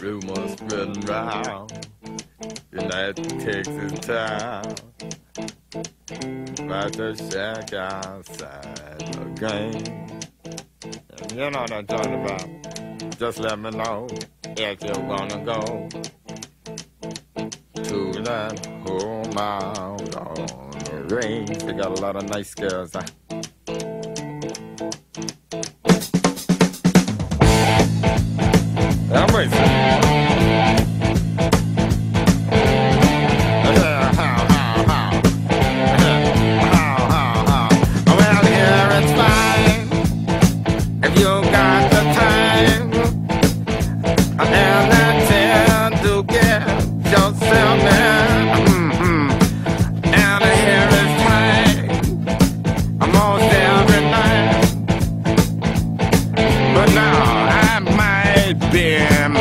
rumors spreading round in that Texas town about the shack outside game. You know what I'm talking about. Just let me know if you're gonna go to that home out on the range. They got a lot of nice girls. Huh? them.